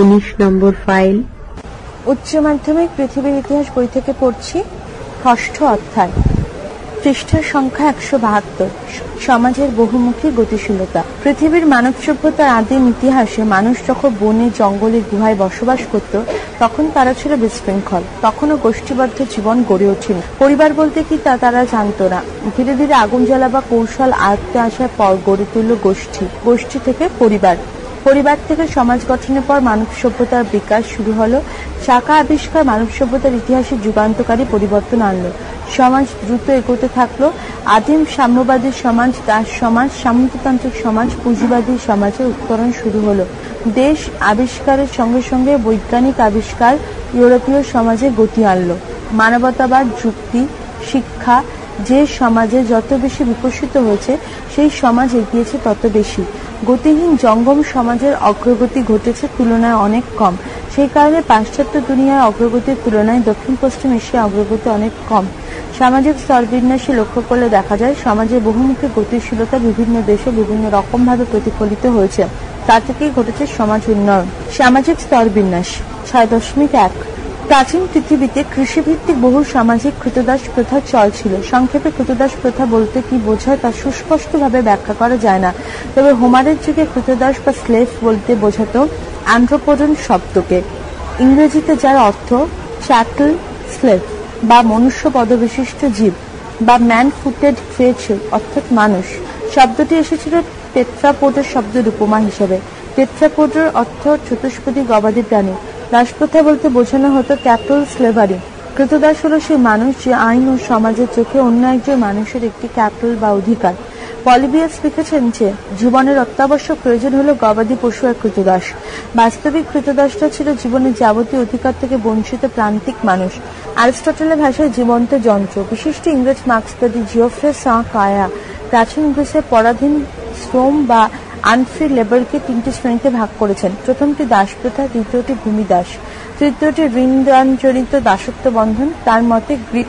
উনিশ নম্বর ফাইল। উচ্চ মাধ্যমিক পৃথিবীর ইতিহাস বই থেকে পড়ছি, ষষ্ঠ অধ্যায়। পৃষ্ঠার সংখ্যা একশো বাহাত্তর। সমাজের বহুমুখী গতিশীলতা। পৃথিবীর মানব সভ্যতার আদিম ইতিহাসে মানুষ যখন বনে, জঙ্গলে, গুহায় বসবাস করত, তখন তারা ছিল বিশৃঙ্খল। তখনও গোষ্ঠীবদ্ধ জীবন গড়ে ওঠেনি পরিবার বলতে কি তা তারা জানত না। ধীরে ধীরে আগুন জ্বালা বা কৌশল আয়ত্তে আসার পর গড়ে তুলল গোষ্ঠী। গোষ্ঠী থেকে পরিবার। পরিবার থেকে সমাজ গঠনের পর মানব সভ্যতার বিকাশ শুরু হলো। চাকা আবিষ্কার মানব সভ্যতার ইতিহাসে যুগান্তকারী পরিবর্তন আনলো। সমাজ দ্রুত এগোতে থাকল। আদিম সাম্যবাদী সমাজ, দাস সমাজ, সামন্ততান্ত্রিক সমাজ, পুঁজিবাদী সমাজের উত্তরণ শুরু হলো। দেশ আবিষ্কারের সঙ্গে সঙ্গে বৈজ্ঞানিক আবিষ্কার ইউরোপীয় সমাজে গতি আনলো। মানবতাবাদ, যুক্তি, শিক্ষা, যে সমাজে যত বেশি বিকশিত হয়েছে, সেই সমাজ এগিয়েছে তত বেশি। গতিহীন জঙ্গম সমাজের অগ্রগতি ঘটেছে তুলনায় অনেক কম। সেই কারণে পাশ্চাত্য দুনিয়ার অগ্রগতির তুলনায় দক্ষিণ পশ্চিম এশিয়া অগ্রগতি অনেক কম। সামাজিক স্তরবিন্যাসে লক্ষ্য করলে দেখা যায় সমাজের বহুমুখী গতিশীলতা বিভিন্ন দেশে বিভিন্ন রকমভাবে প্রতিফলিত হয়েছে। তা থেকেই ঘটেছে সমাজ উন্নয়ন। সামাজিক স্তরবিন্যাস, ছয় দশমিক এক। প্রাচীন পৃথিবীতে কৃষিভিত্তিক বহু সামাজিক কৃতদাস প্রথা চল ছিল সংক্ষেপে কৃতদাস প্রথা বলতে কি বোঝায় তা সুস্পষ্টভাবে ব্যাখ্যা করা যায় না। তবে হোমারের যুগে কৃতদাস বা স্লেভ বলতে বোঝাত আন্ধ্রপোডন শব্দকে। ইংরেজিতে যার অর্থ চ্যাটল স্লেভ বা মনুষ্য পদবিশিষ্ট জীব বা ম্যান ফুটেড ক্রিয়েচার অর্থাৎ মানুষ। শব্দটি এসেছিল টেট্রাপোডের শব্দের উপমা হিসেবে। টেট্রাপোডের অর্থ চতুষ্পদী গবাদি প্রাণী। দাসপ্রথা বলতে বোঝানো হতো ক্যাপিটাল স্লেভারি। কৃতদাস হল সেই মানুষ যে আইন ও সমাজের চোখে অন্য একজন মানুষের একটি ক্যাপিটাল বা অধিকার। পলিবিয়াস লিখেছেন যে, জীবনের অত্যাবশ্যক প্রয়োজন হলো গবাদি পশু আর কৃতদাস বাস্তবিক কৃতদাসটা ছিল জীবনের যাবতীয় অধিকার থেকে বঞ্চিত প্রান্তিক মানুষ। অ্যারিস্টটলের ভাষায় জীবন্ত যন্ত্র। বিশিষ্ট ইংরেজ মার্ক্সবাদী জিওফ্রে সা কায়া, প্রাচীন গ্রিসের পরাধীন শ্রম বা আনফ্রি লেবারকে তিনটি শ্রেণীতে ভাগ করেছেন। প্রথমটি দাসপ্রথা, দ্বিতীয়টি ভূমিদাস। তৃতীয়টি ঋণদানজনিত দাসত্ব বন্ধন তার মতে গ্রিক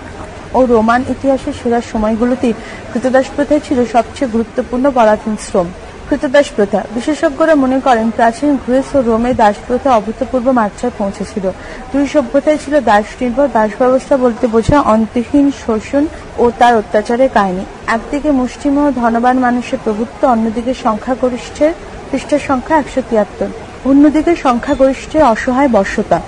ও রোমান ইতিহাসের সেরা সময়গুলোতে কৃতদাস প্রথাই ছিল সবচেয়ে গুরুত্বপূর্ণ পরাধীন শ্রম। কৃতদাস প্রথা বিশেষজ্ঞরা মনে করেন প্রাচীন গ্রিস ও রোমে দাস প্রথা অভূতপূর্ব মাত্রায় পৌঁছেছিল। দুই সভ্যতায় ছিল দাস নির্ভর, দাস ব্যবস্থা বলতে বোঝা অন্তহীন শোষণ ও তার অত্যাচারের কাহিনী। একদিকে মুষ্টিমেয় ধনবান মানুষের প্রভুত্ব, অন্যদিকে সংখ্যাগরিষ্ঠের পৃষ্ঠের সংখ্যা একশো তিয়াত্তর। অন্যদিকে সংখ্যাগরিষ্ঠের অসহায় বর্ষতা।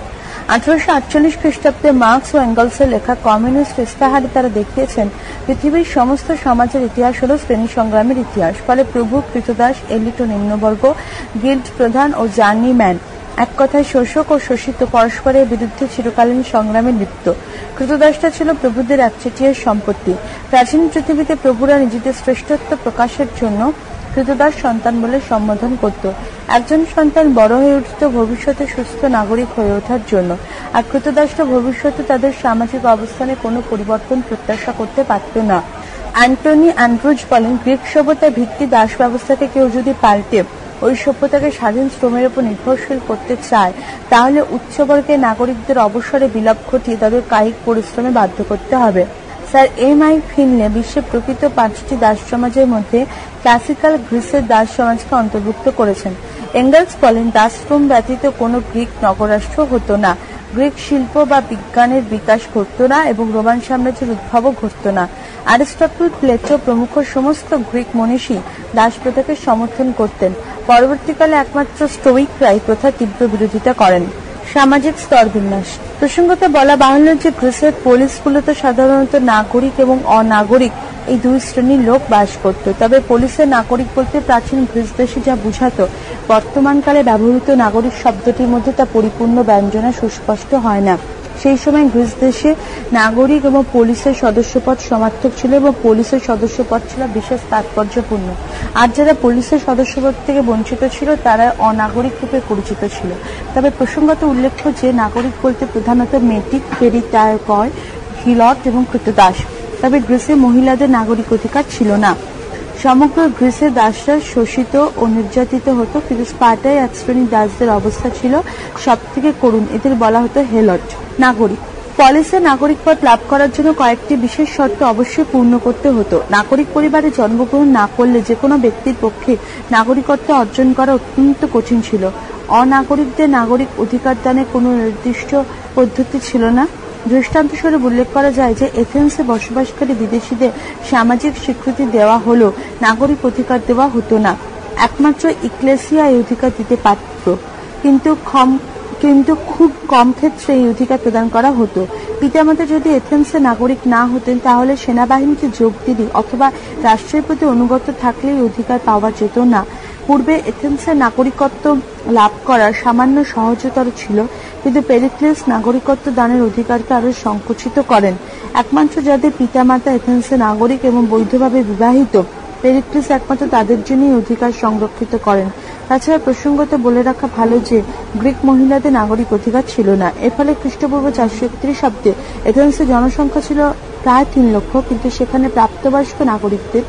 আঠারোশো আটচল্লিশ খ্রিস্টাব্দে মার্কস ও এঙ্গলসের লেখা কমিউনিস্ট ইস্তাহারে তারা দেখিয়েছেন, পৃথিবীর সমস্ত সমাজের ইতিহাস হল শ্রেণি সংগ্রামের ইতিহাস। ফলে প্রভু, কৃতদাস এলিট ও নিম্নবর্গ, গিল্ড প্রধান ও জার্নি ম্যান, এক কথায় শোষক ও শোষিত পরস্পরের বিরুদ্ধে চিরকালীন সংগ্রামে লিপ্ত। কৃতদাসটা ছিল প্রভুদের একচেটিয়ার সম্পত্তি। প্রাচীন পৃথিবীতে প্রভুরা নিজেদের শ্রেষ্ঠত্ব প্রকাশের জন্য কৃতদাস সন্তান বলে সম্বোধন করত। একজন সন্তান বড় হয়ে উঠত ভবিষ্যতে সুস্থ নাগরিক হয়ে ওঠার জন্য। আর কৃতদাসটা ভবিষ্যতে তাদের সামাজিক অবস্থানে কোনো পরিবর্তন প্রত্যাশা করতে পারত না। অ্যান্টনি অ্যান্ড্রুজ বলেন, গ্রিক সভ্যতার ভিত্তি দাস ব্যবস্থাকে কেউ যদি পাল্টে ওই সভ্যতাকে স্বাধীন শ্রমের উপর নির্ভরশীল করতে চায়, তাহলে উচ্চবর্গের নাগরিকদের অবসরে বিলাপ ঘটিয়ে তাদের কায়িক পরিশ্রমে বাধ্য করতে হবে। স্যার এম আই ফিনলে বিশ্বের প্রকৃত পাঁচটি দাস সমাজের মধ্যে ক্লাসিক্যাল গ্রিসের দাস সমাজকে অন্তর্ভুক্ত করেছেন। এঙ্গেলস বলেন দাস রোম ব্যতীত কোনো গ্রিক নগরাষ্ট্র হতো না। গ্রিক শিল্প বা বিজ্ঞানের বিকাশ ঘটত না এবং রোমান সাম্রাজ্যের উদ্ভবও ঘটত না। অ্যারিস্টটল প্লেটো প্রমুখ সমস্ত গ্রিক মনীষী দাস প্রথাকে সমর্থন করতেন। পরবর্তীকালে একমাত্র স্টোইকরাই প্রথা তীব্র বিরোধিতা করেন। সামাজিক স্তরবিন্যাস প্রসঙ্গত বলা বাহুল্য যে গ্রিসের পোলিসগুলোতে সাধারণত নাগরিক এবং অনাগরিক এই দুই শ্রেণির লোক বাস করত। তবে পুলিশের নাগরিক বলতে প্রাচীন গ্রিস দেশে যা বুঝাত বর্তমানকালে ব্যবহৃত নাগরিক শব্দটির মধ্যে তা পরিপূর্ণ ব্যঞ্জনা সুস্পষ্ট হয় না। সেই সময় গ্রিস দেশে নাগরিক এবং পুলিশের সদস্যপদ সমার্থক ছিল এবং পুলিশের সদস্যপদ ছিল বিশেষ তাৎপর্যপূর্ণ। আর যারা পুলিশের সদস্যপদ থেকে বঞ্চিত ছিল, তারা অনাগরিক রূপে পরিচিত ছিল। তবে প্রসঙ্গত উল্লেখ্য যে, নাগরিক বলতে প্রধানত মেটিক পেরিটায়কয় হিলট এবং কৃতদাস। তবে গ্রিসে মহিলাদের নাগরিক অধিকার ছিল না। সমগ্র গ্রিসে দাসরা শোষিত ও নির্যাতিত হতো, কিন্তু স্পার্টায় এক শ্রেণির দাসদের অবস্থা ছিল সব থেকে করুণ। এদের বলা হতো হেলট, নাগরিক। পলিসে নাগরিক পদ লাভ করার জন্য কয়েকটি বিশেষ শর্ত অবশ্যই পূর্ণ করতে হতো। নাগরিক পরিবারে জন্মগ্রহণ না করলে যে কোনো ব্যক্তির পক্ষে নাগরিকত্ব অর্জন করা অত্যন্ত কঠিন ছিল। অনাগরিকদের নাগরিক অধিকার দানে কোনো নির্দিষ্ট পদ্ধতি ছিল না। দৃষ্টান্তস্বরূপ উল্লেখ করা যায় যে, এথেন্সে বসবাসকারী বিদেশিদের সামাজিক স্বীকৃতি দেওয়া হলেও নাগরিক অধিকার দেওয়া হতো না। একমাত্র ইক্লেসিয়া এই অধিকার দিতে পারত। কিন্তু ক্ষম কিন্তু খুব কম ক্ষেত্রে এই অধিকার প্রদান করা হতো। পিতামাতা যদি এথেন্সে নাগরিক না হতেন, তাহলে সেনাবাহিনীতে যোগ দিলে অথবা রাষ্ট্রের প্রতি অনুগত থাকলে এই অধিকার পাওয়া যেত না। পূর্বে এথেন্সের নাগরিকত্ব লাভ করার সামান্য সহজতর ছিল, কিন্তু পেরিক্লিস নাগরিকত্ব দানের অধিকারকে আরও সংকুচিত করেন। একমাত্র যাদের পিতামাতা এথেন্সের নাগরিক এবং বৈধভাবে বিবাহিত পেরিক্লিস একমাত্র তাদের জন্যই অধিকার সংরক্ষিত করেন। তাছাড়া প্রসঙ্গত বলে রাখা ভালো যে, গ্রিক মহিলাদের নাগরিক অধিকার ছিল না। এর ফলে খ্রিস্টপূর্ব চারশো একত্রিশ শব্দে এথেন্সের জনসংখ্যা ছিল প্রায় তিন লক্ষ, কিন্তু সেখানে প্রাপ্তবয়স্ক নাগরিকদের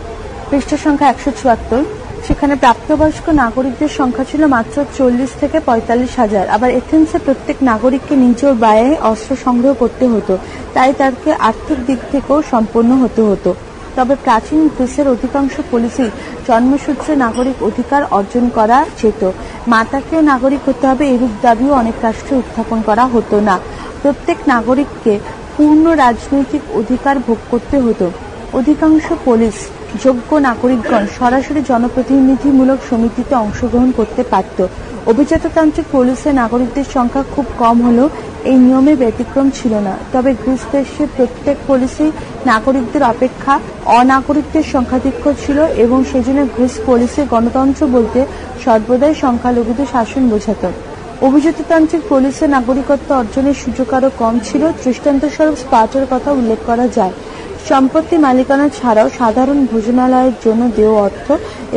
পৃষ্ঠ সংখ্যা একশো চুয়াত্তর। সেখানে প্রাপ্তবয়স্ক নাগরিকদের সংখ্যা ছিল মাত্র চল্লিশ থেকে পঁয়তাল্লিশ হাজার। আবার এথেন্সে প্রত্যেক নাগরিককে নিজের ব্যয়ে অস্ত্র সংগ্রহ করতে হতো। তাই তাকে আর্থিক দিক থেকেও সম্পন্ন হতে হতো। তবে প্রাচীন গ্রিসের অধিকাংশ পলিসি জন্মসূত্রে নাগরিক অধিকার অর্জন করা যেত মাতাকেও নাগরিক হতে হবে এরূপ দাবিও অনেক রাষ্ট্রে উত্থাপন করা হতো না। প্রত্যেক নাগরিককে পূর্ণ রাজনৈতিক অধিকার ভোগ করতে হতো। অধিকাংশ পুলিশ যোগ্য নাগরিকগণ সরাসরি জনপ্রতিনিধিমূলক সমিতিতে অংশগ্রহণ করতে পারত। অভিজাততান্ত্রিক পুলিশের নাগরিকদের সংখ্যা খুব কম হলেও এই নিয়মে ব্যতিক্রম ছিল না। তবে গ্রিস দেশের প্রত্যেক পুলিশই নাগরিকদের অপেক্ষা অনাগরিকদের সংখ্যাধিক্য ছিল এবং সেজন্য গ্রিস পুলিশে গণতন্ত্র বলতে সর্বদাই সংখ্যালঘুদের শাসন বোঝাত। অভিজাততান্ত্রিক পুলিশের নাগরিকত্ব অর্জনের সুযোগ আরও কম ছিল। দৃষ্টান্তস্বরূপ স্পার্টার কথা উল্লেখ করা যায়। সম্পত্তি মালিকানা ছাড়াও সাধারণ ভোজনালয়ের জন্য দেয় অর্থ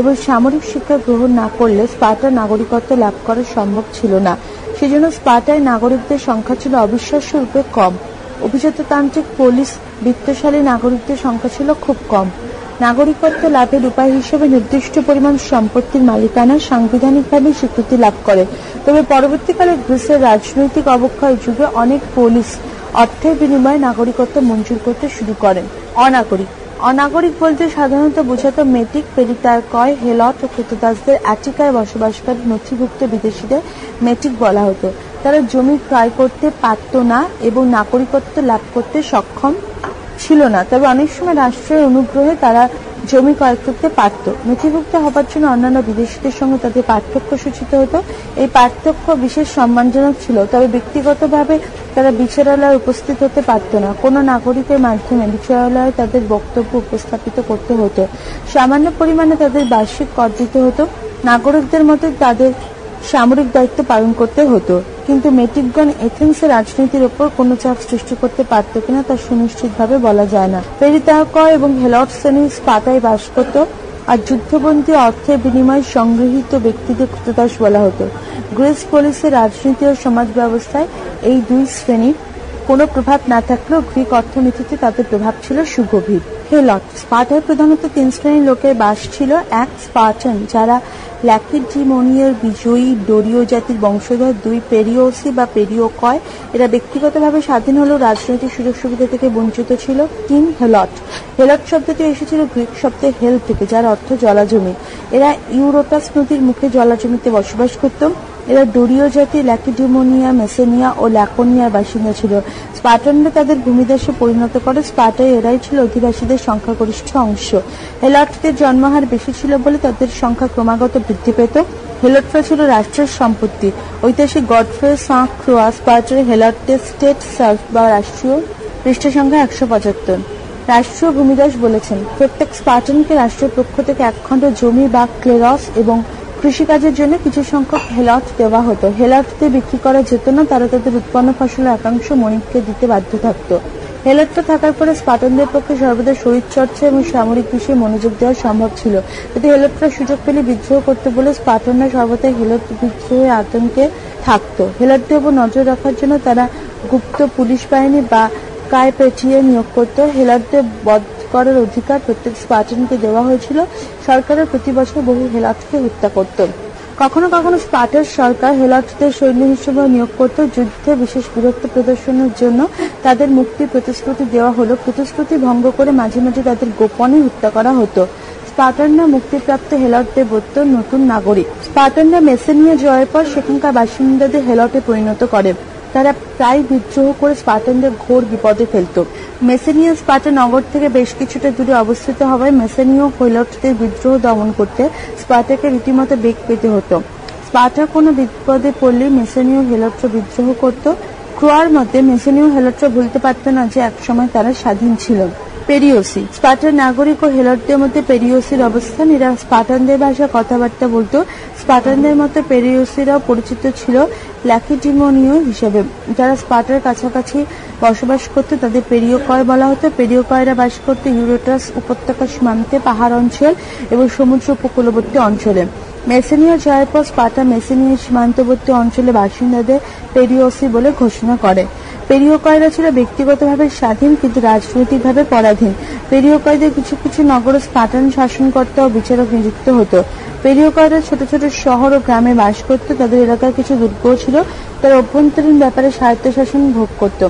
এবং সামরিক শিক্ষা গ্রহণ না করলে স্পার্টার নাগরিকত্ব লাভ করা সম্ভব ছিল না। সেজন্য স্পার্টায় নাগরিকদের সংখ্যা ছিল অবিশ্বাস্য রূপে কম। অভিজাততান্ত্রিক পুলিশ বিত্তশালী নাগরিকদের সংখ্যা ছিল খুব কম। নাগরিকত্ব লাভের উপায় হিসেবে নির্দিষ্ট পরিমাণ সম্পত্তির মালিকানা সাংবিধানিকভাবে স্বীকৃতি লাভ করে। তবে পরবর্তীকালে গ্রিসের রাজনৈতিক অবক্ষয় যুগে অনেক পুলিশ অর্থের বিনিময়ে নাগরিকত্ব মঞ্জুর করতে শুরু করেন। অনাগরিক। অনাগরিক বলতে সাধারণত বোঝাতো মেটিক পেরিতারকয় হেলট ও কৃতদাসদের আটিকায় বসবাসকারী নথিভুক্ত বিদেশিদের মেটিক বলা হতো। তারা জমি ক্রয় করতে পারত না এবং নাগরিকত্ব লাভ করতে সক্ষম ছিল না। তবে অনেক সময় রাষ্ট্রের অনুগ্রহে তারা জমি ক্রয় করতে পারত। নথিভুক্ত হবার জন্য অন্যান্য বিদেশিদের সঙ্গে তাদের পার্থক্য সূচিত হতো। এই পার্থক্য বিশেষ সম্মানজনক ছিল, তবে ব্যক্তিগতভাবে তারা বিচারালয়ে উপস্থিত হতে পারত না। কোনো নাগরিকের মাধ্যমে বিচারালয়ে তাদের বক্তব্য উপস্থাপিত করতে হতো। সামান্য পরিমাণে তাদের বার্ষিক কর দিতে হতো। নাগরিকদের মতো তাদের সামরিক দায়িত্ব পালন করতে হতো, কিন্তু মেটিকগণ এথেন্সের রাজনীতির ওপর কোনো চাপ সৃষ্টি করতে পারত কিনা তা সুনিশ্চিতভাবে বলা যায় না। পেরিতাহক এবং হেলট শ্রেণির স্পাতায় বাস করত আর যুদ্ধবন্দী অর্থের বিনিময়ে সংগৃহীত ব্যক্তিদের কৃতদাস বলা হতো। গ্রেস পুলিশের রাজনীতি ও সমাজ ব্যবস্থায় এই দুই শ্রেণির কোনো প্রভাব না থাকলেও গ্রিক অর্থনীতিতে তাদের প্রভাব ছিল সুগভীর। হেলট স্পার্টায় প্রধানত তিন শ্রেণির লোকের বাস ছিল এক স্পার্টান, যারা ল্যাকিডিমোনিয়ার বিজয়ী, ডোরিও জাতির বংশধর, দুই পেরিওসি বা পেরিওকয়। এরা ব্যক্তিগতভাবে স্বাধীন হলেও রাজনৈতিক সুযোগ সুবিধা থেকে বঞ্চিত ছিল। তিন হেলট হেলট শব্দটি এসেছিল গ্রিক শব্দে হেল থেকে, যার অর্থ জলাজমি। এরা ইউরোটাস নদীর মুখে জলাজমিতে বসবাস করত। এরা ডোরিও জাতি ল্যাকিডিমোনিয়া মেসেনিয়া ও ল্যাকোনিয়ার বাসিন্দা ছিল। স্পার্টানরা তাদের ভূমিদেশে পরিণত করে। স্পার্টায় এরাই ছিল অধিবাসীদের সংখ্যাগরিষ্ঠ অংশ। হেলটদের জন্মহার বেশি ছিল বলে তাদের সংখ্যা ক্রমাগত বৃদ্ধি পেত। হেলটরা ছিল রাষ্ট্রের সম্পত্তি। ঐতিহাসিক গডফ্রে সাঁ ক্রোয়া স্পার্টার হেলটদের স্টেট সার্ভ বা রাষ্ট্রীয় পৃষ্ঠ সংখ্যা একশো পঁচাত্তর। রাষ্ট্রীয় ভূমিদাস বলেছেন, প্রত্যেক স্পার্টনকে রাষ্ট্রের পক্ষ থেকে একখণ্ড জমি বা ক্লেরস এবং কৃষিকাজের জন্য কিছু সংখ্যক হেলট দেওয়া হতো। হেলটতে বিক্রি করা যেত না, তারা তাদের উৎপন্ন ফসলের একাংশ মণিককে দিতে বাধ্য থাকত। হেলটটা থাকার পরে স্পাটনদের পক্ষে সর্বদা শরীরচর্চা এবং সামরিক বিষয়ে মনোযোগ দেওয়া সম্ভব ছিল। যদি হেলটরা সুযোগ পেলে বিদ্রোহ করতে বলে স্পাটনরা সর্বদাই হেলট বিদ্রোহের আতঙ্কে থাকতো। হেলটদের উপর নজর রাখার জন্য তারা গুপ্ত পুলিশ বাহিনী বা কায় পেটিয়ে নিয়োগ করত। হেলারদের বধ করার অধিকার প্রত্যেক স্পাটনকে দেওয়া হয়েছিল। সরকারের প্রতি বছর বহু হেলাতকে হত্যা করত। কখনো কখনো স্পার্টার সরকার হেলটদের সৈন্য হিসেবে নিয়োগ করত যুদ্ধে বিশেষ বীরত্ব প্রদর্শনের জন্য তাদের মুক্তির প্রতিশ্রুতি দেওয়া হলো। প্রতিশ্রুতি ভঙ্গ করে মাঝে মাঝে তাদের গোপনে হত্যা করা হতো। স্পার্টানরা মুক্তিপ্রাপ্ত হেলটদের বত্য নতুন নাগরিক। স্পার্টানরা মেসেনিয়া জয়ের পর সেখানকার বাসিন্দাদের হেলটে পরিণত করে তারা প্রায় বিদ্রোহ করে স্পার্টানদের ঘোর বিপদে ফেলত। মেসেনিয়া স্পার্টা নগর থেকে বেশ কিছুটা দূরে অবস্থিত হওয়ায় মেসেনীয় হৈলটদের বিদ্রোহ দমন করতে স্পার্টাকে রীতিমতো বেগ পেতে হতো। স্পার্টা কোনো বিপদে পড়লে মেসেনীয় হেলট্র বিদ্রোহ করত। ক্রোয়ার মতে, মেসেনীয় হেলট্র ভুলতে পারত না যে একসময় তারা স্বাধীন ছিল। পেরিওসি। স্পার্টার নাগরিক ও হেলটদের মধ্যে পেরিওসির অবস্থান। এরা স্পার্টানদের ভাষায় কথাবার্তা বলতো। স্পার্টানদের মতো পেরিওসিরাও পরিচিত ছিল ল্যাকিডিমোনিও হিসেবে। যারা স্পার্টার কাছাকাছি বসবাস করত, তাদের পেরিওকয় বলা হতো। পেরিওকয়রা বাস করত ইউরোটাস উপত্যকা সীমান্তে, পাহাড় অঞ্চল এবং সমুদ্র উপকূলবর্তী অঞ্চলে। মেসেনিয়া জয়ের পর স্পার্টা মেসেনিয়া সীমান্তবর্তী অঞ্চলে বাসিন্দাদের পেরিওসি বলে ঘোষণা করে। পেরিওকয়রা ছিল ব্যক্তিগতভাবে স্বাধীন কিন্তু রাজনৈতিকভাবে পরাধীন। পেরিওকয়দের কিছু কিছু নগর স্পাটান শাসনকর্তা ও বিচারক নিযুক্ত হতো। পেরিওকয়রা ছোট ছোট শহর ও গ্রামে বাস করত। তাদের এলাকার কিছু দুর্গ ছিল। তারা অভ্যন্তরীণ ব্যাপারে স্বায়ত্ত শাসন ভোগ করত।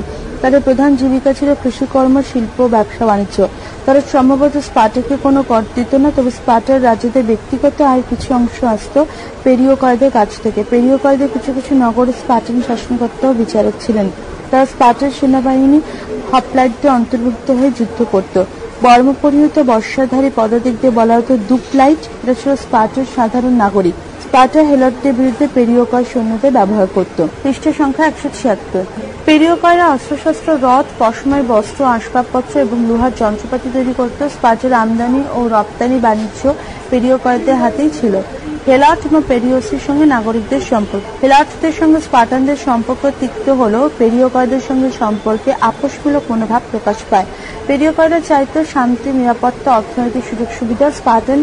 তাদের প্রধান জীবিকা ছিল কৃষিকর্ম, শিল্প, ব্যবসা, বাণিজ্য। তারা সম্ভবত স্পাটাকে কোনো কর দিত না, তবে স্পাটার রাজ্যদের ব্যক্তিগত আয় কিছু অংশ আসত পেরিয় কয়দের কাছ থেকে। পেরিয় কয়দের কিছু কিছু নগরে স্পাটান শাসনকর্তা বিচারক ছিলেন। তারা স্পাটার সেনাবাহিনী হপলাইটদের অন্তর্ভুক্ত হয়ে যুদ্ধ করত। বর্মপরিহিত বর্ষাধারী পদাতিকদের বলা হতো দুপলাইট। এটা ছিল স্পাটার সাধারণ নাগরিক। স্পাটা হেলটদের বিরুদ্ধে পেরিয়কয় সৈন্যদের ব্যবহার করত। পৃষ্ঠ সংখ্যা একশো ছিয়াত্তর। পেরিয়কয়রা অস্ত্রশস্ত্র, রথ, পশমের বস্ত্র, আসবাবপত্র এবং লোহার যন্ত্রপাতি তৈরি করত। স্পাটের আমদানি ও রপ্তানি বাণিজ্য পেরিয়কয়দের হাতেই ছিল। হেলাট এবং পেরিওসির সঙ্গে নাগরিকদের সম্পর্ক। হেলাটদের সঙ্গে স্পার্টানদের সম্পর্ক তিক্ত হলেও পেরিয়কয়দের সঙ্গে সম্পর্কে আপোষমূলক মনোভাব প্রকাশ পায়। পেরিয়কয়রা চাইতে শান্তি, নিরাপত্তা, অর্থনৈতিক সুযোগ সুবিধা স্পার্টান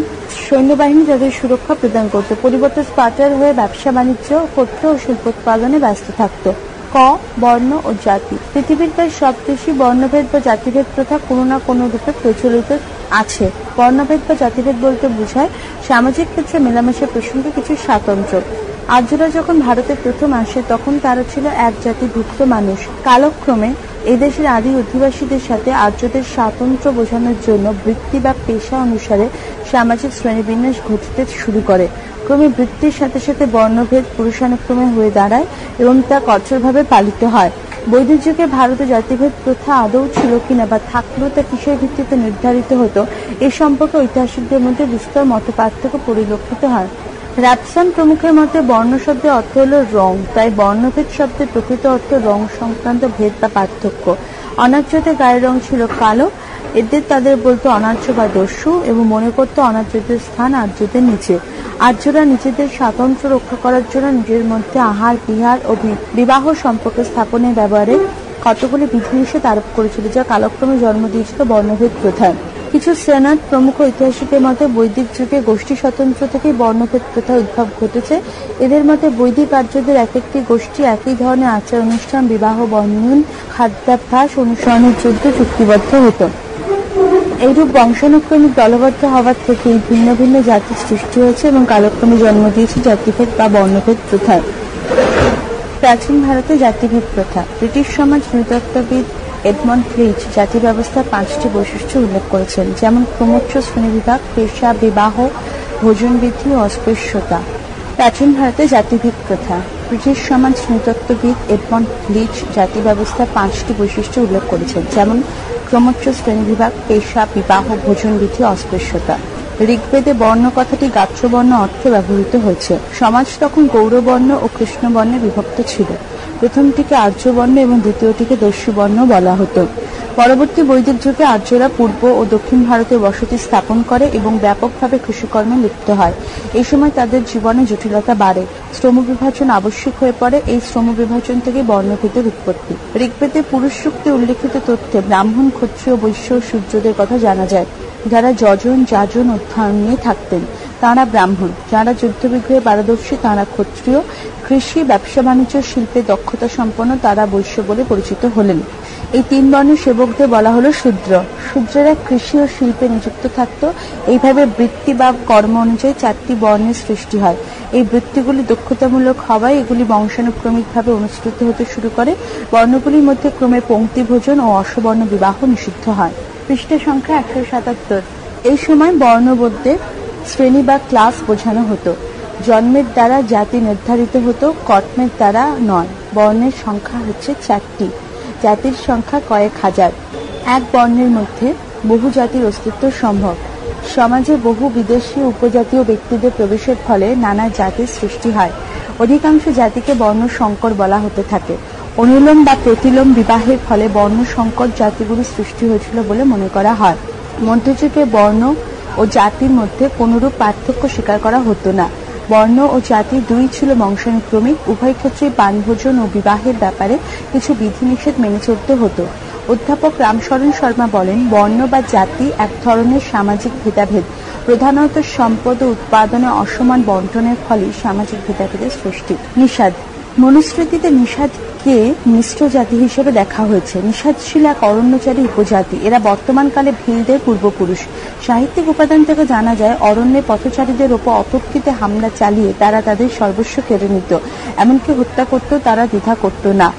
সৈন্যবাহিনী তাদের সুরক্ষা প্রদান করত। পরিবর্তে স্পার্টার হয়ে ব্যবসা বাণিজ্য করতে ও শিল্পোৎপাদনে ব্যস্ত থাকত। ক, বর্ণ ও জাতি। পৃথিবীর প্রায় সব দেশই বর্ণভেদ বা জাতিভেদ প্রথা কোনো না কোনো রূপে প্রচলিত আছে। বর্ণভেদ বা জাতিভেদ বলতে বোঝায় সামাজিক ক্ষেত্রে মেলামেশা প্রসঙ্গে কিছু স্বাতন্ত্র্য। আর্যরা যখন ভারতে প্রথম আসে, তখন তারা ছিল এক জাতিভুক্ত মানুষ। কালক্রমে এদেশের আদি অধিবাসীদের সাথে আর্যদের স্বাতন্ত্র্য বোঝানোর জন্য বৃত্তি বা পেশা অনুসারে সামাজিক শ্রেণীবিন্যাস ঘটতে শুরু করে। ক্রমে বৃত্তির সাথে সাথে বর্ণভেদ পুরুষানুক্রমে হয়ে দাঁড়ায় এবং তা কঠোরভাবে পালিত হয়। বৈদিক যুগে ভারতে জাতিভেদ প্রথা আদৌ ছিল কিনা বা থাকলেও তা কিসের ভিত্তিতে নির্ধারিত হতো, এ সম্পর্কে ঐতিহাসিকদের মধ্যে বিস্তর মত পার্থক্য পরিলক্ষিত হয়। র্যাপসন প্রমুখের মতে বর্ণ শব্দের অর্থ হল রং, তাই বর্ণভেদ শব্দের প্রকৃত অর্থ রং সংক্রান্ত ভেদ বা পার্থক্য। অনার্যদের গায়ের রং ছিল কালো এদের তাদের বলতো অনার্য বা দস্যু এবং মনে করতো অনার্যদের স্থান আর্যদের নিচে। আর্যরা নিজেদের স্বাতন্ত্র্য রক্ষা করার জন্য নিজের মধ্যে আহার, বিহার ও বিবাহ সম্পর্ক স্থাপনের ব্যবহারে কতগুলি বিধিনিষেধ আরোপ করেছিল, যা কালক্রমে জন্ম দিয়েছিল বর্ণভেদ প্রথায় কিছু সেনাট প্রমুখ ঐতিহাসিকের মতে বৈদিক যুগে গোষ্ঠী স্বতন্ত্র থেকে বর্ণভেদ প্রথা উদ্ভব ঘটেছে। এদের মতে বৈদিক আর্যদের এক একটি গোষ্ঠী একই ধরনের আচার অনুষ্ঠান, বিবাহ বন্ধন খাদ্যাভ্যাস, অনুসরণের যুদ্ধ চুক্তিবদ্ধ হতো। এইরূপ বংশানুক্রমিক দলবদ্ধ হওয়ার থেকে ভিন্ন ভিন্ন জাতির সৃষ্টি হয়েছে এবং কালক্রমে জন্ম দিয়েছে জাতিভেদ বা বর্ণভেদ প্রথায় প্রাচীন ভারতে জাতিভেদ প্রথা। ব্রিটিশ সমাজ নৃতত্ত্ববিদ এডমন্ড ক্লিচ জাতি ব্যবস্থার পাঁচটি বৈশিষ্ট্য উল্লেখ করেছেন, যেমন ক্রমোচ্চ শ্রেণীবিভাগ, পেশা, বিবাহ, ভোজনবিধি ও অস্পৃশ্যতা। প্রাচীন ভারতে জাতিভেদ প্রথা। ব্রিটিশ সমাজ নৃতত্ত্ববিদ এডমন্ড ক্লিচ জাতি ব্যবস্থার পাঁচটি বৈশিষ্ট্য উল্লেখ করেছেন, যেমন ক্রমোচ্চ শ্রেণীবিভাগ পেশা, বিবাহ, ভোজন বিধি, অস্পৃশ্যতা। ঋগ্বেদে বর্ণ কথাটি গাত্রবর্ণ অর্থে ব্যবহৃত হয়েছে। সমাজ তখন গৌরবর্ণ ও কৃষ্ণবর্ণে বিভক্ত ছিল। প্রথমটিকে আর্যবর্ণ এবং দ্বিতীয়টিকে দস্যুবর্ণ বলা হতো। পরবর্তী বৈদিক যুগে আর্যরা পূর্ব ও দক্ষিণ ভারতে বসতি স্থাপন করে এবং ব্যাপকভাবে কৃষিকর্মে লিপ্ত হয়। এই সময় তাদের জীবনে জটিলতা বাড়ে। শ্রম বিভাজন আবশ্যিক হয়ে পড়ে। এই শ্রম বিভাজন থেকে বর্ণভেদের উৎপত্তি। ঋগ্বেদে পুরুষ শক্তি উল্লেখিত তথ্যে ব্রাহ্মণ, ক্ষত্রিয়, বৈশ্য ও সূর্যদের কথা জানা যায়। যারা যজন, যাজন অধ্যয়ন নিয়ে থাকতেন, তাঁরা ব্রাহ্মণ। যারা যুদ্ধবিগ্রহে পারদর্শী, তাঁরা ক্ষত্রিয়। কৃষি, ব্যবসা, বাণিজ্য, শিল্পে দক্ষতা সম্পন্ন, তারা বৈশ্য বলে পরিচিত হলেন। এই তিন বর্ণের সেবকদের বলা হলো শূদ্র। শূদ্রেরা কৃষি ও শিল্পে নিযুক্ত থাকত। এইভাবে বৃত্তি বা কর্ম অনুযায়ী চারটি বর্ণের সৃষ্টি হয়। এই বৃত্তিগুলি দক্ষতামূলক হওয়ায় এগুলি বংশানুক্রমিকভাবে অনুষ্ঠিত হতে শুরু করে। বর্ণগুলির মধ্যে ক্রমে পঙ্ক্তি ভোজন ও অসবর্ণ বিবাহ নিষিদ্ধ হয়। পৃষ্ঠ সংখ্যা একশো সাতাত্তর। এই সময় বর্ণবোধদের শ্রেণি বা ক্লাস বোঝানো হতো। জন্মের দ্বারা জাতি নির্ধারিত হতো, কর্মের দ্বারা নয়। বর্ণের সংখ্যা হচ্ছে চারটি। জাতির সংখ্যা কয়েক হাজার। এক বর্ণের মধ্যে বহু জাতির অস্তিত্ব সম্ভব। সমাজে বহু বিদেশি উপজাতীয় ব্যক্তিদের প্রবেশের ফলে নানা জাতির সৃষ্টি হয়। অধিকাংশ জাতিকে বর্ণ সংকর বলা হতে থাকে। অনুলোম বা প্রতিলোম বিবাহের ফলে বর্ণ সংকর জাতিগুলি সৃষ্টি হয়েছিল বলে মনে করা হয়। মধ্যযুগে বর্ণ ও জাতির মধ্যে কোনরূপ পার্থক্য স্বীকার করা হতো না। বর্ণ ও জাতি দুই ছিল বংশানুক্রমিক, উভয় ক্ষেত্রে পানভোজন ও বিবাহের ব্যাপারে কিছু বিধিনিষেধ মেনে চলতে হতো। অধ্যাপক রামশরণ শর্মা বলেন, বর্ণ বা জাতি এক ধরনের সামাজিক ভেদাভেদ। প্রধানত সম্পদ ও উৎপাদনে অসমান বন্টনের ফলে সামাজিক ভেদাভেদের সৃষ্টি। নিষাদ। মনুস্মৃতিতে নিষাদকে মিশ্র জাতি হিসেবে দেখা হয়েছে। নিষাদ ছিল এক অরণ্যচারী উপজাতি। এরা বর্তমানকালে ভিলদের পূর্বপুরুষ। সাহিত্যিক উপাদান থেকে জানা যায়, অরণ্যে পথচারীদের ওপর অতর্কিতে হামলা চালিয়ে তারা তাদের সর্বস্ব কেড়ে নিত। এমনকি হত্যা করত তারা দ্বিধা করত না।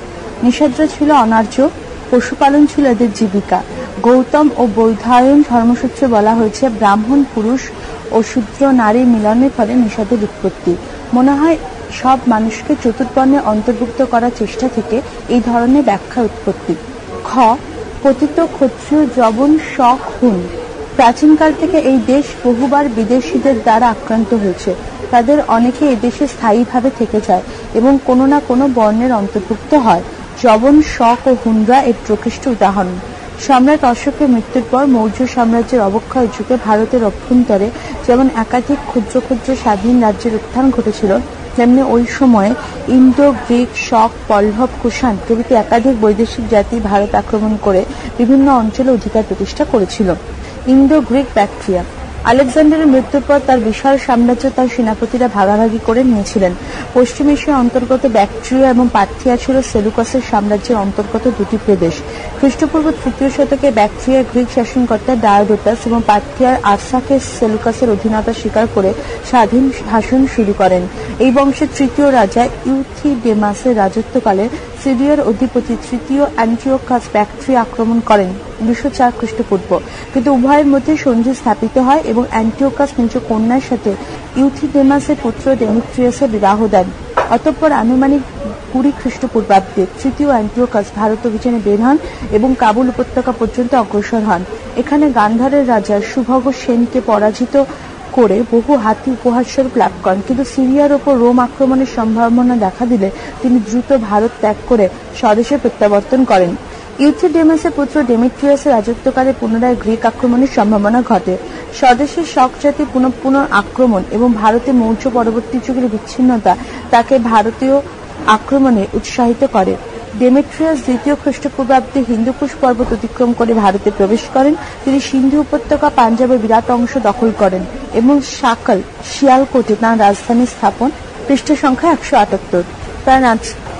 নিষাদরা ছিল অনার্য, পশুপালন ছিল এদের জীবিকা। গৌতম ও বৈধায়ন ধর্মসূত্রে বলা হয়েছে, ব্রাহ্মণ, পুরুষ ও শূদ্র নারী মিলনের ফলে নিষাদের উৎপত্তি। মনে হয় সব মানুষকে চতুর্বর্ণে অন্তর্ভুক্ত করার চেষ্টা থেকে এই ধরনের ব্যাখ্যা উৎপত্তি। খ পতিত ক্ষত্রিয় জবন হুন প্রাচীনকাল থেকে এই দেশ বহুবার বিদেশিদের দ্বারা আক্রান্ত হয়েছে। তাদের অনেকে এই দেশে স্থায়ীভাবে থেকে যায় এবং কোনো না কোনো বর্ণের অন্তর্ভুক্ত হয়। জবন শক ও হুনরা এর প্রকৃষ্ট উদাহরণ। সম্রাট অশোকের মৃত্যুর পর মৌর্য সাম্রাজ্যের অবক্ষয় যুগে ভারতের অভ্যন্তরে যেমন একাধিক ক্ষুদ্র ক্ষুদ্র স্বাধীন রাজ্যের উত্থান ঘটেছিল তেমনি ওই সময়ে ইন্দো, গ্রিক, শক, পল্লব, কুষাণ প্রভৃতি একাধিক বৈদেশিক জাতি ভারত আক্রমণ করে বিভিন্ন অঞ্চলে অধিকার প্রতিষ্ঠা করেছিল। ইন্দো গ্রিক ব্যাকট্রিয়া আলেকজান্ডারের মৃত্যুর পর তার বিশাল সাম্রাজ্য তার সেনাপতিরা ভাগাভাগি করে নিয়েছিলেন। পশ্চিম এশিয়ার অন্তর্গত ব্যাকট্রিয়া এবং পার্থিয়া ছিল সেলুকাসের সাম্রাজ্যের অন্তর্গত দুটি প্রদেশ। খ্রিস্টপূর্ব তৃতীয় শতকে ব্যাকট্রিয়ার গ্রিক শাসনকর্তা ডায়োডোটাস এবং পার্থিয়ার আর্সাকে সেলুকাসের অধীনতা স্বীকার করে স্বাধীন শাসন শুরু করেন। এই বংশের তৃতীয় রাজা ইউথিডেমাসের রাজত্বকালে সিরিয়ার অধিপতি তৃতীয় অ্যান্টিওকাস ব্যাকট্রিয়া আক্রমণ করেন। দুশো চার খ্রিস্টপূর্ব কিন্তু উভয়ের মধ্যে সন্ধি স্থাপিত হয় এবং অ্যান্টিওকাস নিজ কন্যার সাথে ইউথিডেমাসের পুত্র ডেমিট্রিয়াসের বিবাহ দেন। অতঃপর আনুমানিক কুড়ি খ্রিস্টপূর্বাব্দে তৃতীয় অ্যান্টিওকাস ভারত অভিযানে বের হন এবং কাবুল উপত্যকা পর্যন্ত অগ্রসর হন। এখানে গান্ধারের রাজা সুভগ সেনকে পরাজিত করে বহু হাতি উপহার স্বরূপ লাভ করেন। কিন্তু সিরিয়ার ওপর রোম আক্রমণের সম্ভাবনা দেখা দিলে তিনি দ্রুত ভারত ত্যাগ করে স্বদেশে প্রত্যাবর্তন করেন। ইউথিডেমাসের পুত্র ডেমিট্রিয়াসের রাজত্বকালে পুনরায় গ্রিক আক্রমণের সম্ভাবনা ঘটে। স্বদেশের শক জাতি পুনঃ আক্রমণ এবং ভারতে মৌর্য পরবর্তী যুগের বিচ্ছিন্নতা তাকে ভারতীয় আক্রমণে উৎসাহিত করে। ডেমেট্রিয়াস দ্বিতীয় খ্রিস্টপূর্বাব্দে হিন্দুকুশ পর্বত অতিক্রম করে ভারতে প্রবেশ করেন। তিনি সিন্ধু উপত্যকা পাঞ্জাবের বিরাট অংশ দখল করেন এবং সাকল শিয়ালকোটে তাঁর রাজধানী স্থাপন পৃষ্ঠ সংখ্যা একশো আটাত্তর। তার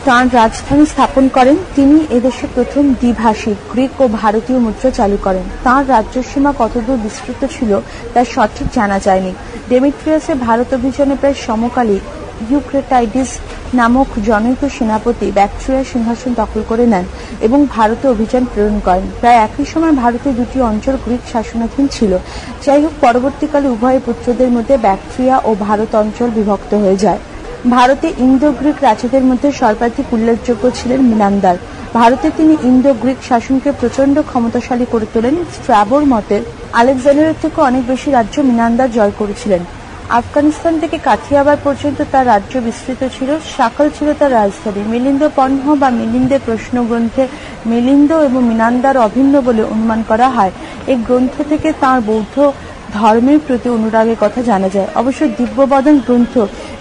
তাঁর রাজধানী স্থাপন করেন, তিনি এদেশে প্রথম দ্বিভাষিক গ্রিক ও ভারতীয় মুদ্রা চালু করেন। তাঁর রাজ্যসীমা কতদূর বিস্তৃত ছিল, তা সঠিক জানা যায়নি। ডেমিট্রিয়াসের ভারত অভিযানে প্রায় সমকালী ইউক্রেটাইডিস নামক জনৈক সেনাপতি ব্যাকট্রিয়ার সিংহাসন দখল করে নেন এবং ভারতে অভিযান প্রেরণ করেন। প্রায় একই সময় ভারতে দুটি অঞ্চল গ্রিক শাসনাধীন ছিল। যাই হোক পরবর্তীকালে উভয় পুত্রদের মধ্যে ব্যাকট্রিয়া ও ভারত অঞ্চল বিভক্ত হয়ে যায়। ভারতে ইন্দো গ্রিক রাজাদের মধ্যে সর্বাধিক উল্লেখযোগ্য ছিলেন মিনান্দার। ভারতে তিনি ইন্দো গ্রিক শাসনকে প্রচণ্ড ক্ষমতাশালী করে তোলেন। স্ট্রাবোর মতে, আলেকজান্ডারের থেকে অনেক বেশি রাজ্য মিনান্দার জয় করেছিলেন। আফগানিস্তান থেকে কাথিয়াবার পর্যন্ত তার রাজ্য বিস্তৃত ছিল সাকল ছিল তার রাজধানী। মিলিন্দ পণ্য বা মিলিন্দের প্রশ্ন গ্রন্থে মিলিন্দ এবং মিনান্দার অভিন্ন বলে অনুমান করা হয়। এই গ্রন্থ থেকে তার বৌদ্ধ ধর্মের প্রতি অনুরাগের কথা জানা যায়। অবশ্য দিব্যবদন গ্রন্থ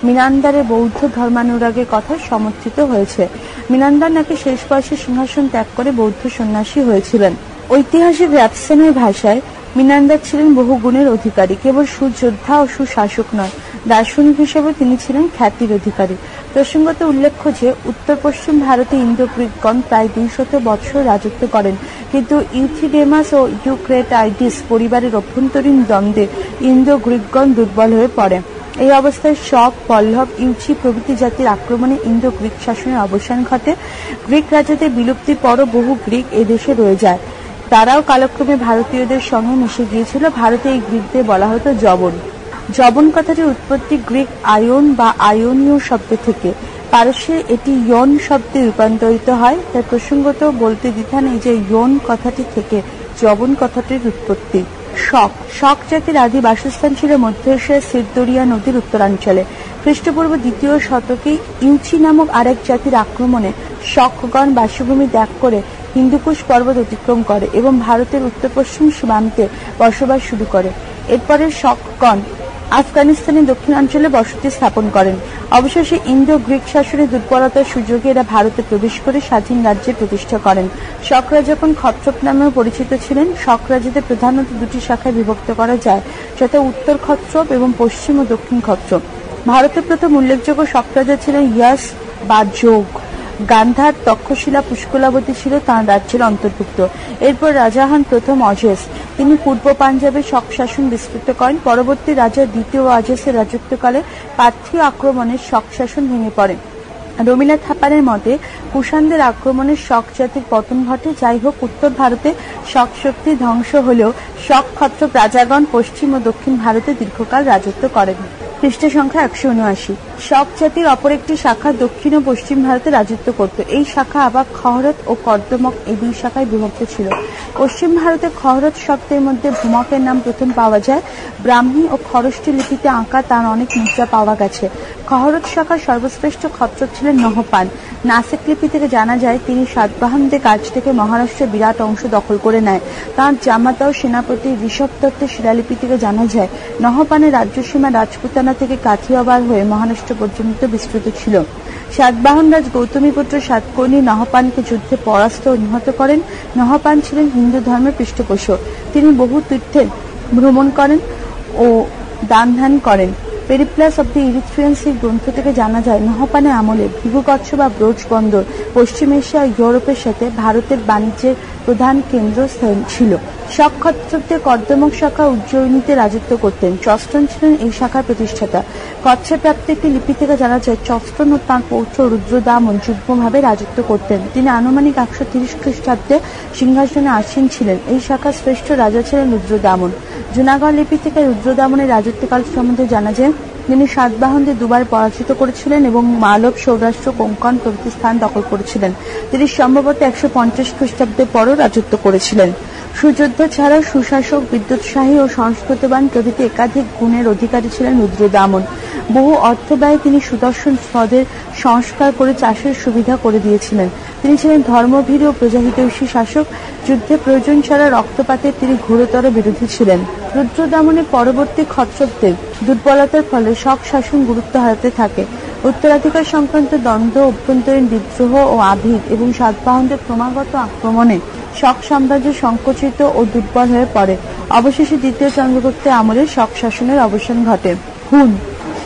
মিনান্দারে বৌদ্ধ ধর্মানুরাগের কথা সমর্থিত হয়েছে। মিনান্দার নাকি শেষ বয়সে সিংহাসন ত্যাগ করে বৌদ্ধ সন্ন্যাসী হয়েছিলেন। ঐতিহাসিক রাতসেনের ভাষায় মিনান্দার ছিলেন বহু গুণের অধিকারী। কেবল সুযোদ্ধা ও সুশাসক নয় দার্শনিক হিসেবে তিনি ছিলেন খ্যাতির অধিকারী। প্রসঙ্গত উল্লেখ্য যে উত্তর পশ্চিম ভারতে ইন্দো গ্রিকগণ প্রায় দুইশত বৎসর রাজত্ব করেন। কিন্তু ইউথিডেমাস ও ইউক্রেটাইডিস পরিবারের অভ্যন্তরীণ দ্বন্দ্বে ইন্দো গ্রিকগণ দুর্বল হয়ে পড়ে। এই অবস্থায় শক পল্লব, ইউচি প্রভৃতি জাতির আক্রমণে ইন্দো গ্রিক শাসনের অবসান ঘটে। গ্রিক রাজাদের বিলুপ্তির পরও বহু গ্রিক এদেশে রয়ে যায়। তারাও কালক্রমে ভারতীয়দের সঙ্গে মিশে গিয়েছিল। ভারতে এই গ্রিকদের বলা হতো জবন। জবন কথাটির উৎপত্তি গ্রিক আয়ন বা আয়নীয় শব্দ থেকে। পারস্যে এটি ইয়ন শব্দে রূপান্তরিত হয়। তাই প্রসঙ্গত বলতে দ্বিধা নেই যে ইয়ন কথাটি থেকে জবন কথাটির উৎপত্তি। শক। শক জাতির আদি বাসস্থান ছিল মধ্য এশিয়ার সিরদরিয়া নদীর উত্তরাঞ্চলে। খ্রিস্টপূর্ব দ্বিতীয় শতকে ইউচি নামক আরেক জাতির আক্রমণে শকগণ বাসভূমি ত্যাগ করে হিন্দুকুশ পর্বত অতিক্রম করে এবং ভারতের উত্তর পশ্চিম সীমান্তে বসবাস শুরু করে। এরপরে শকগণ আফগানিস্তানের দক্ষিণাঞ্চলে বসতি স্থাপন করেন। অবশেষে ইন্দো গ্রিক শাসনের দুর্বলতার সুযোগে এরা ভারতে প্রবেশ করে স্বাধীন রাজ্যের প্রতিষ্ঠা করেন। শকরা যখন ক্ষত্রপ নামেও পরিচিত ছিলেন শক রাজ্যদের প্রধানত দুটি শাখায় বিভক্ত করা যায় যথা উত্তর ক্ষত্রপ এবং পশ্চিম ও দক্ষিণ ক্ষত্রপ ভারতের প্রথম উল্লেখযোগ্য শক রাজা ছিলেন ইয়াস বা যোগ। গান্ধার তক্ষশিলা পুষ্কলাবতী ছিল তাঁর রাজ্যের অন্তর্ভুক্ত। এরপর রাজা হন প্রথম অজেস। তিনি পূর্ব পাঞ্জাবে শক শাসন বিস্তৃত করেন। পরবর্তী রাজা দ্বিতীয় অজেসের রাজত্বকালে পার্থী আক্রমণের শক শাসন ভেঙে পড়ে রমিলা থাপারের মতে কুষাণদের আক্রমণে শক জাতির পতন ঘটে। যাই হোক, উত্তর ভারতে শক শক্তি ধ্বংস হলেও শক ক্ষত্র রাজাগণ পশ্চিম ও দক্ষিণ ভারতে দীর্ঘকাল রাজত্ব করেন। খ্রিস্ট সংখ্যা একশো উনআশি। শক জাতির অপর একটি শাখা দক্ষিণ ও পশ্চিম ভারতে রাজত্ব করত। এই শাখা আবার খহরত ও কর্দমক এই দুই শাখায় বিভক্ত ছিল। পশ্চিম ভারতে খহরত শব্দের মধ্যে ভূমকের নাম প্রথম পাওয়া যায়। ব্রাহ্মী ও খরষ্টি লিপিতে আঁকা তার অনেক মুদ্রা পাওয়া গেছে। খহরত শাখার সর্বশ্রেষ্ঠ ক্ষত্রক ছিলেন নহপান নাসিক লিপি থেকে জানা যায়, তিনি সাতবাহনদের কাছ থেকে মহারাষ্ট্রের বিরাট অংশ দখল করে নেয়। তাঁর জামাতা ও সেনাপতি ঋষভ দত্তের শিলালিপি থেকে জানা যায় নহপানের রাজ্যসীমা রাজপুতানা থেকে কাথিয়াবার হয়ে মহারাষ্ট্র পর্যন্ত বিস্তৃত ছিল। সাতবাহন রাজ গৌতমীপুত্র সাতকর্ণী নহপানকে যুদ্ধে পরাস্ত নিহত করেন। নহপান ছিলেন হিন্দু ধর্মের পৃষ্ঠপোষক। তিনি বহু তীর্থে ভ্রমণ করেন ও দান ধ্যান করেন। Periplus of the Erythraean Sea গ্রন্থ থেকে জানা যায় নহপানে আমলে ভিভুকচ্ছ বা ব্রোজ বন্দর পশ্চিম এশিয়া ইউরোপের সাথে ভারতের বাণিজ্যের প্রধান কেন্দ্র ছিল। ক্ষত্রদের কর্দমক শাখা উজ্জয়িনীতে রাজত্ব করতেন। চষ্টন ছিলেন এই শাখার প্রতিষ্ঠাতা। কচ্ছে প্রাপ্ত একটি লিপি থেকে জানা যায়, চষ্টন ও তাঁর পৌত্র রুদ্রদামন যুগ্মভাবে রাজত্ব করতেন। তিনি আনুমানিক একশো তিরিশ খ্রিস্টাব্দে সিংহাসনে আসীন ছিলেন। এই শাখার শ্রেষ্ঠ রাজা ছিলেন রুদ্রদামন। জুনাগড় লিপি থেকে রুদ্রদামনের রাজত্বকাল সম্বন্ধে জানা যায়, তিনি সাতবাহনদের দুবার পরাজিত করেছিলেন এবং মালব সৌরাষ্ট্র কোঙ্কন প্রভৃতি স্থান দখল করেছিলেন। তিনি সম্ভবত একশো পঞ্চাশ খ্রিস্টাব্দের পরও রাজত্ব করেছিলেন। সুযোদ্ধা ছাড়াও সুশাসক, বিদ্যুৎসাহী ও সংস্কৃতবান প্রভৃতি একাধিক গুণের অধিকারী ছিলেন রুদ্রদামন। বহু অর্থ ব্যয়ে তিনি সুদর্শন হ্রদের সংস্কার করে চাষের সুবিধা করে দিয়েছিলেন। তিনি ছিলেন ধর্মভীর ও প্রজাহিতৈষী শাসক। যুদ্ধে প্রয়োজন ছাড়া রক্তপাতের তিনি ঘোরতর বিরোধী ছিলেন। রুদ্রদামনের পরবর্তী ক্ষত্রকদের দুর্বলতার ফলে শক শাসন গুরুত্ব হারাতে থাকে। উত্তরাধিকার সংক্রান্ত দ্বন্দ্ব, অভ্যন্তরীণ বিদ্রোহ ও আভিদ এবং সাতবাহনদের ক্রমাগত আক্রমণে শক সাম্রাজ্য সংকুচিত ও দুর্বল হয়ে পড়ে। অবশেষে দ্বিতীয় চন্দ্রগুপ্তের আমলে শক শাসনের অবসান ঘটে। হুন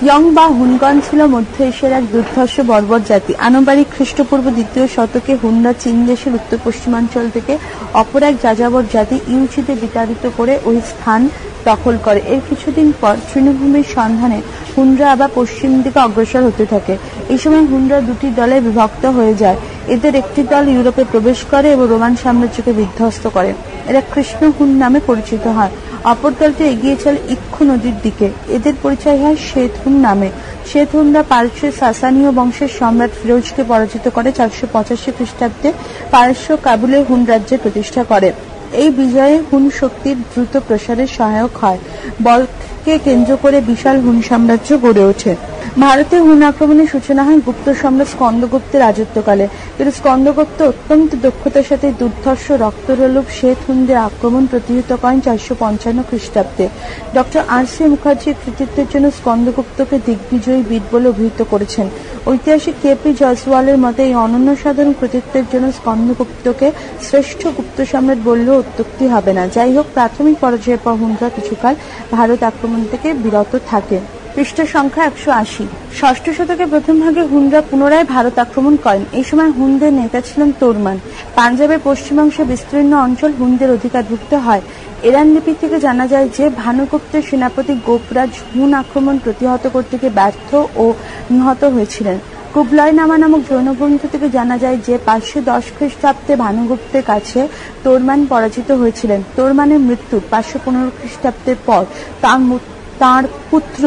ইয়ং বা হুনগণ ছিল মধ্য এশিয়ার এক দুর্ধর্ষ বর্বর জাতি। আনুবারিক খ্রিস্টপূর্ব দ্বিতীয় শতকে হুন্ডা চীন দেশের উত্তর পশ্চিমাঞ্চল থেকে অপর এক যাযাবর জাতি ইউচিতে বিতাড়িত করে ওই স্থান দখল করে। এর কিছুদিন পর তৃণভূমির সন্ধানে হুন্ডা আবার পশ্চিম দিকে অগ্রসর হতে থাকে। এই সময় হুন্ডা দুটি দলে বিভক্ত হয়ে যায়। এদের একটি দল ইউরোপে প্রবেশ করে এবং রোমান সাম্রাজ্যকে বিধ্বস্ত করে। এরা কৃষ্ণ হুন নামে পরিচিত হয়। অপর দলটি এগিয়ে চলে ইক্ষু নদীর দিকে। এদের পরিচয় হয় শ্বেতহুন নামে। শ্বেতহুনরা পারস্যের সাসানীয় বংশের সম্রাট ফিরোজকে পরাজিত করে চারশো পঁচাশি খ্রিস্টাব্দে পারস্য কাবুলে হুন রাজ্যে প্রতিষ্ঠা করে। এই বিজয়ে হুন শক্তির দ্রুত প্রসারে সহায়ক হয়। বলকে কেন্দ্র করে বিশাল হুন সাম্রাজ্য গড়ে ওঠে। ভারতে হুন আক্রমণের সূচনা হয় গুপ্ত সম্রাট স্কন্দগুপ্তের রাজত্বকালে। কিন্তু স্কন্দগুপ্ত অত্যন্ত দক্ষতার সাথে দুর্ধর্ষ রক্তরলোপ শ্বেত হুনদের আক্রমণ প্রতিহত করেন চারশো পঞ্চান্ন খ্রিস্টাব্দে। ডক্টর আর সি মুখার্জির কৃতিত্বের জন্য স্কন্দগুপ্তকে দিগ্বিজয়ী বীর বলে অভিহিত করেছেন। ঐতিহাসিক কে পি জয়সওয়ালের মতে এই অনন্য সাধারণ কৃতিত্বের জন্য স্কন্দগুপ্তকে শ্রেষ্ঠ গুপ্ত সম্রাট বললেও অত্যুক্তি হবে না। যাই হোক, প্রাথমিক পরাজয়ের পর হুনরা কিছুকাল ভারত আক্রমণ থেকে বিরত থাকে। পৃষ্ঠ সংখ্যা একশো আশি। ষষ্ঠ শতকে প্রথম ভাগে হুনরা পুনরায় ভারত আক্রমণ করেন। এই সময় হুনদের নেতা ছিলেন তোরমান। পাঞ্জাবের পশ্চিমাংশে বিস্তীর্ণ অঞ্চল হুনদের অধিকারভুক্ত হয়। এরান লিপি থেকে জানা যায় যে ভানুগুপ্তের সেনাপতি গোপরাজ হুন আক্রমণ প্রতিহত করতে গিয়ে ব্যর্থ ও নিহত হয়েছিলেন। কুবলয় নামা নামক জৈন গ্রন্থ থেকে জানা যায় যে, পাঁচশো দশ খ্রিস্টাব্দে ভানুগুপ্তের কাছে তোরমান পরাজিত হয়েছিলেন। তোরমানের মৃত্যু পাঁচশো পনেরো খ্রিস্টাব্দের পর। তার পুত্র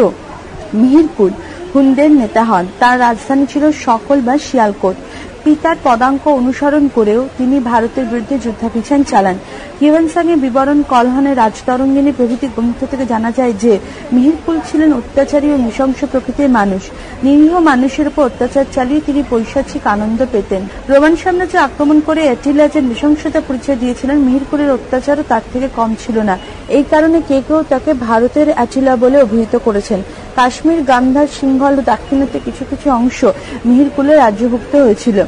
মিহিরকুল হুনদের নেতা হন। তার রাজধানী ছিল সকল বা শিয়ালকোট। পিতার পদাঙ্ক অনুসরণ করেও তিনি ভারতের বিরুদ্ধে যুদ্ধাভিযান চালান। হিউয়েনসাংয়ের বিবরণ কলহনের রাজতরঙ্গিনী প্রভৃতি গ্রন্থ থেকে জানা যায় যে মিহিরপুল ছিলেন অত্যাচারী ও নৃশংস প্রকৃতির মানুষ। নিরীহ মানুষের উপর অত্যাচার চালিয়ে তিনি পৈশাচিক আনন্দ পেতেন। রোমান সাম্রাজ্য আক্রমণ করে এটিলা যে নৃশংসতা পরিচয় দিয়েছিলেন। মিহিরপুরের অত্যাচারও তার থেকে কম ছিল না। এই কারণে কে কেউ তাকে ভারতের অ্যাটিলা বলে অভিহিত করেছেন। কাশ্মীর গান্ধার সিংহল ও দাক্ষিণাত্যে কিছু কিছু অংশ মিহিরপুলে রাজ্যভুক্ত হয়েছিল।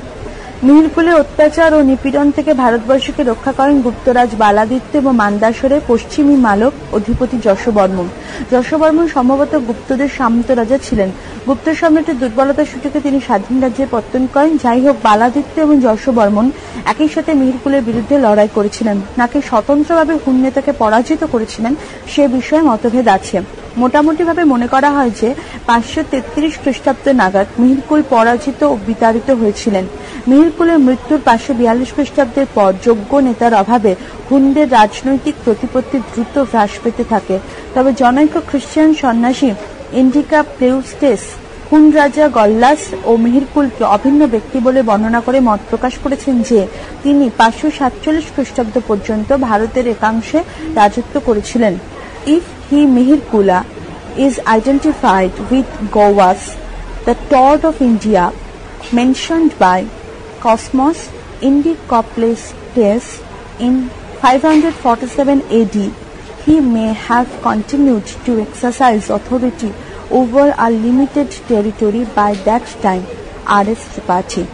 মিহিরকুলের অত্যাচার ও নিপীড়ন থেকে ভারতবর্ষকে রক্ষা করেন গুপ্তরাজ বালাদিত্য এবং মান্দাসরে পশ্চিমী মালক অধিপতি যশবর্মন। যশবর্মন সম্ভবত গুপ্তদের সামন্ত রাজা ছিলেন। গুপ্ত সম্রাটের দুর্বলতার সুযোগে তিনি স্বাধীন রাজ্যে পত্তন করেন। যাই হোক বালাদিত্য এবং যশবর্মন একই সাথে মিহিরকুলের বিরুদ্ধে লড়াই করেছিলেন। নাকি স্বতন্ত্রভাবে হুন নেতাকে পরাজিত করেছিলেন সে বিষয়ে মতভেদ আছে। মোটামুটিভাবে মনে করা হয় যে পাঁচশো তেত্রিশ খ্রিস্টাব্দ নাগাদ মিহিরকুল পরাজিত ও বিতাড়িত হয়েছিলেন। মিহিরকুলের মৃত্যুর পাঁচশো বিয়াল্লিশ খ্রিস্টাব্দের পর যোগ্য নেতার অভাবে হুনদের রাজনৈতিক প্রতিপত্তি দ্রুত হ্রাস পেতে থাকে। তবে জনৈক খ্রিস্টান সন্ন্যাসী ইন্ডিকা প্লেউস্টেস হুন রাজা গল্লাস ও মিহিরকুলকে অভিন্ন ব্যক্তি বলে বর্ণনা করে মত প্রকাশ করেছেন যে তিনি পাঁচশো সাতচল্লিশ খ্রিস্টাব্দ পর্যন্ত ভারতের একাংশে রাজত্ব করেছিলেন। If he Mihirakula is identified with Gowas, the Todd of India, mentioned by Cosmos Indicopletes in 547 AD, he may have continued to exercise authority over a limited territory by that time, R.S. Tripathi.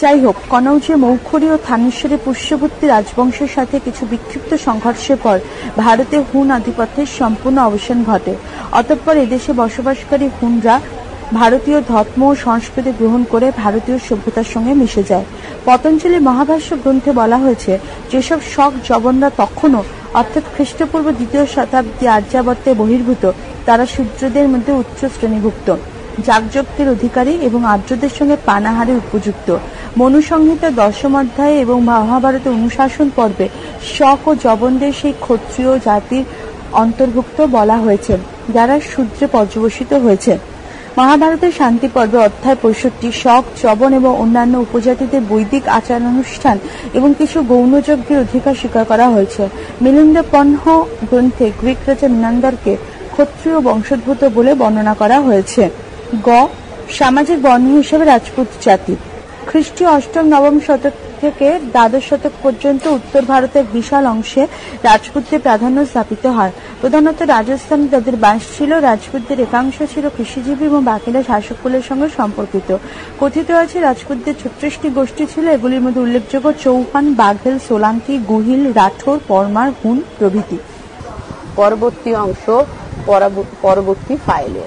যাই হোক কনৌজে মৌখরী ও থানেশ্বরী পুষ্যবর্তী রাজবংশের সাথে কিছু বিক্ষিপ্ত সংঘর্ষের পর ভারতে হুন আধিপত্যের সম্পূর্ণ অবসান ঘটে অতঃপর এদেশে বসবাসকারী হুনরা ভারতীয় ধর্ম ও সংস্কৃতি গ্রহণ করে ভারতীয় সভ্যতার সঙ্গে মিশে যায়। পতঞ্জলি মহাভাষ্য গ্রন্থে বলা হয়েছে, যেসব শক জবনরা তখনও, অর্থাৎ খ্রিস্টপূর্ব দ্বিতীয় শতাব্দী আর্যাবর্তে বহির্ভূত, তারা শূদ্রদের মধ্যে উচ্চ শ্রেণীভুক্ত। যাগযজ্ঞের অধিকারী এবং আর্যদের সঙ্গে পানাহারে উপযুক্ত। মনুসংহিতা দশম অধ্যায়ে এবং মহাভারতের অনুশাসন পর্বে শক ও জবনদের সেই ক্ষত্রিয় জাতির অন্তর্ভুক্ত বলা হয়েছে, যারা সূত্রে পর্যবসিত হয়েছে। মহাভারতের শান্তি পর্বে অধ্যায় পঁয়ষট্টি শক জবন এবং অন্যান্য উপজাতিদের বৈদিক আচারানুষ্ঠান এবং কিছু গৌণযজ্ঞের অধিকার স্বীকার করা হয়েছে। মিলিন্দ পণ্য গ্রন্থে গ্রিক রাজা মিনান্দরকে ক্ষত্রিয় বংশোদ্ভূত বলে বর্ণনা করা হয়েছে। গ. সামাজিক বর্ণ হিসেবে রাজপুত জাতি। খ্রিস্টীয় অষ্টম, নবম শতক থেকে দ্বাদশ শতক পর্যন্ত উত্তর ভারতের বিশাল অংশে রাজপুতদের প্রাধান্য স্থাপিত হয়। প্রধানত রাজস্থানে তাদের বাস ছিল, রাজপুতদের একাংশ ছিল কৃষিজীবী এবং বাকিরা শাসককুলের সঙ্গে সম্পর্কিত। কথিত আছে, রাজপুতদের ছত্রিশটি গোষ্ঠী ছিল, এগুলির মধ্যে উল্লেখযোগ্য চৌহান বাঘেল, সোলাঙ্কি, গুহিল, রাঠোর, পরমার, হুন প্রভৃতি। পরবর্তী অংশ পরবর্তী ফাইলে